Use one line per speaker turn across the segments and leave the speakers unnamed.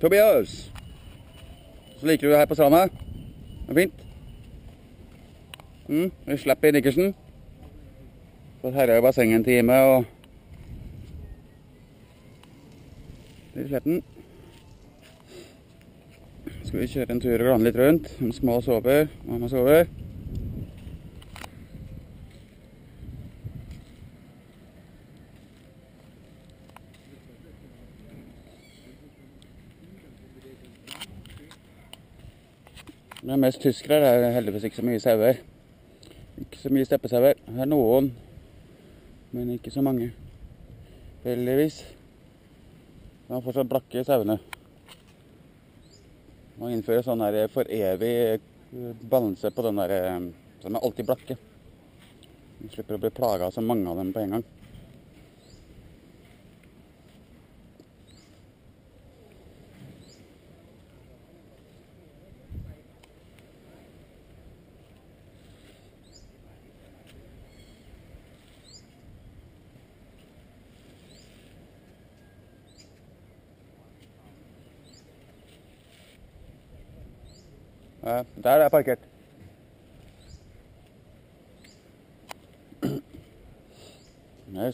Tobias! Så liker du det her på stranda? Det er fint? Mm, vi slipper. Så her er bassenget en time, og Vi slipper den. Skal vi kjøre en tur og glane litt rundt. De små sover, mamma sover. Det er mest tyskere. Det er heldigvis ikke så mye sauer. Ikke så mye steppesauer. Det er noen, men ikke så mange. Heldigvis. De har fortsatt blakke sauene. Må innføre sånn her for evig eh, balanse på den der som Så de er alltid blakke. Vi slipper å bli plaga av så mange av dem på en gang. Ja, der er jeg parkert. Der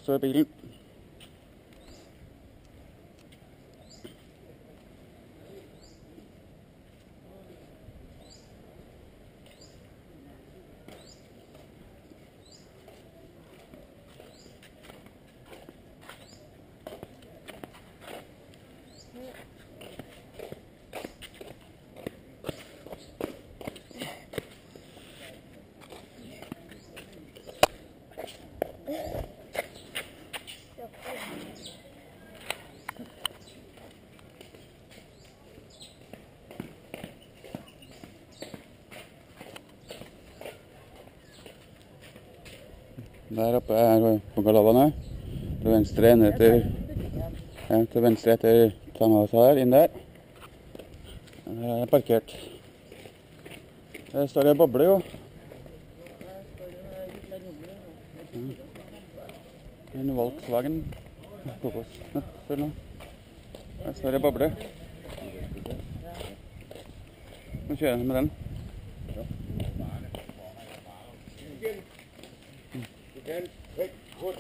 Der oppe er bungalowene. Til venstre ende etter ja, Til venstre etter tannhuset her, inn der. Der er jeg parkert. Der står det og bobler, jo. En Volkswagen. Kokosnøtt. Der står det og bobler. Må kjører med den. and take photo.